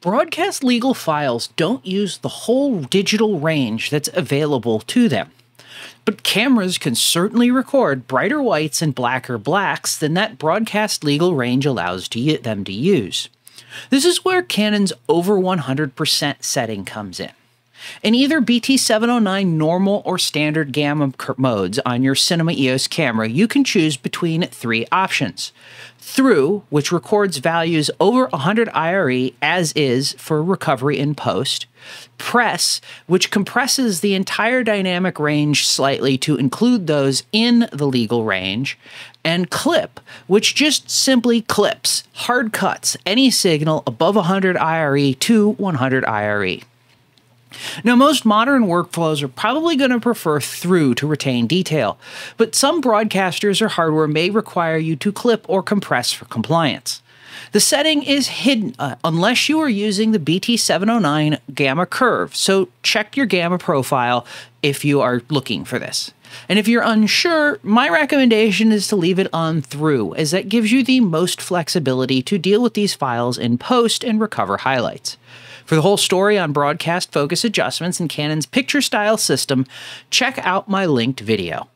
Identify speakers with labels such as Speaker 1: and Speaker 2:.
Speaker 1: broadcast legal files don't use the whole digital range that's available to them. But cameras can certainly record brighter whites and blacker blacks than that broadcast legal range allows to them to use. This is where Canon's over 100% setting comes in. In either BT709 normal or standard gamma modes on your Cinema EOS camera, you can choose between three options. Through, which records values over 100 IRE as is for recovery in post. Press, which compresses the entire dynamic range slightly to include those in the legal range. And clip, which just simply clips, hard cuts any signal above 100 IRE to 100 IRE. Now, most modern workflows are probably going to prefer through to retain detail, but some broadcasters or hardware may require you to clip or compress for compliance. The setting is hidden uh, unless you are using the BT709 gamma curve, so check your gamma profile if you are looking for this. And if you're unsure, my recommendation is to leave it on through, as that gives you the most flexibility to deal with these files in post and recover highlights. For the whole story on broadcast focus adjustments and Canon's picture style system, check out my linked video.